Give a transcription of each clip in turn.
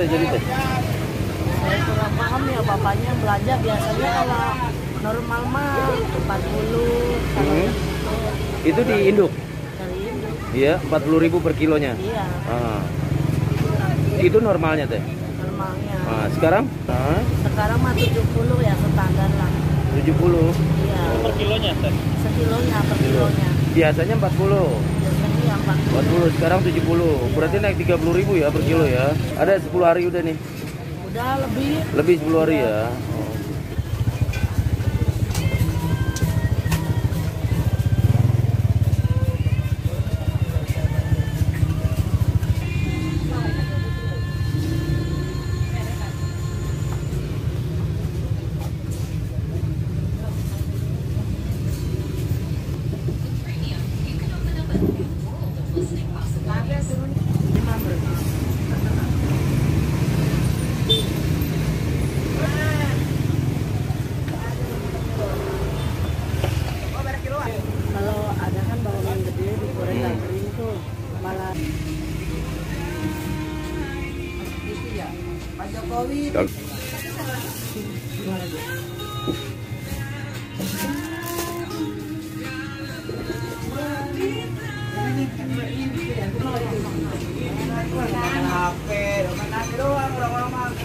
teh jadi teh? Saya kurang paham ya bapaknya belanja biasanya kalau normal mah 40 kalau Hmm. yang Itu di induk. dari ini Iya, 40.000 per kilonya. iya Ah. Itu normalnya teh. normalnya. Ah, sekarang? Ah, Sekarang mah 70 ya standar lah. 70. Iya. Per kilonya, Teh? Sekilonya per kilonya. Biasanya 40. Biasanya yang 40. 40 sekarang 70. Berarti naik 30.000 ya per kilo ya. Ada 10 hari udah nih. Udah lebih Lebih 10 hari ya.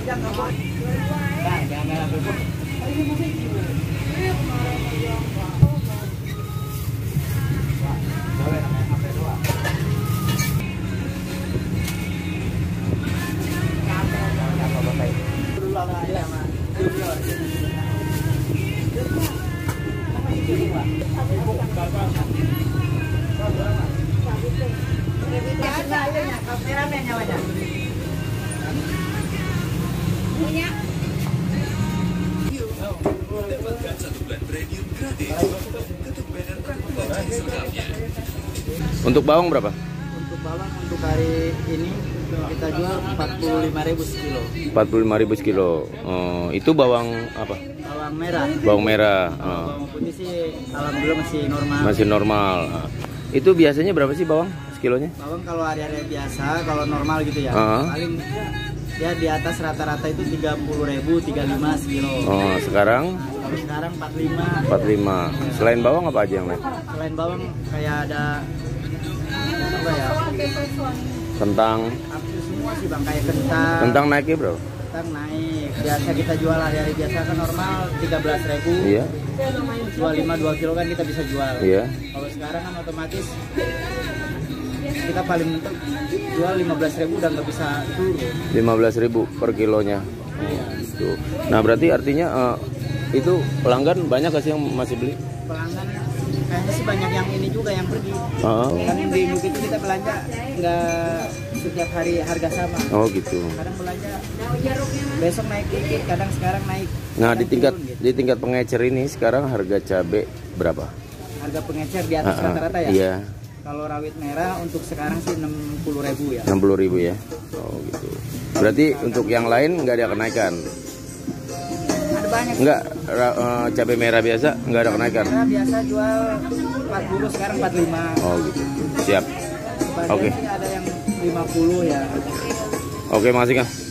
Jangan lupa. Jangan lupa. Untuk bawang berapa? Untuk bawang untuk hari ini kita jual 45.000 sekilo. 45.000 sekilo. Oh, itu bawang apa? Bawang merah. Bawang merah. Oh, bawang putih sih alhamdulillah masih normal. masih normal. Ah. Itu biasanya berapa sih bawang sekilonya? Bawang kalau hari-hari biasa, kalau normal gitu ya, Ah. paling ya di atas rata-rata itu 30.000, 35 sekilo. Oh, sekarang Kalau sekarang 45. 45. Selain bawang apa aja yang lain? Selain bawang kayak ada apa ya? Kentang. Hampir semua sih bang kayak kentang. Kentang naiknya bro? Kentang naik. Biasa kita jual hari-hari biasa kan normal 13.000. Iya. 25 2 kilo kan kita bisa jual. Iya. Kalau sekarang kan otomatis kita paling mentok jual 15.000 udah nggak bisa turun. 15.000 per kilonya. Oh, gitu. Nah, berarti artinya eh, itu pelanggan banyak gak sih yang masih beli? Pelanggan kayaknya sih banyak yang ini juga yang pergi. Oh, Kan di Induk itu kita belanja nggak setiap hari harga sama. oh gitu. Kadang belanja besok naik dikit, kadang sekarang naik. Nah, di tingkat turun gitu. di tingkat pengecer ini sekarang harga cabai berapa? harga pengecer di atas rata-rata ya. Iya, Kalau rawit merah untuk sekarang sih 60.000 ya. 60.000 ya. Oh, gitu. Berarti untuk yang lain nggak ada kenaikan? Ada banyak. Enggak, ra- eh, cabai merah biasa nggak ada kenaikan. Merah biasa jual 40 sekarang 45. Oh, gitu. Siap. Oke. sih ada yang 50 ya. Oke, makasih Kang.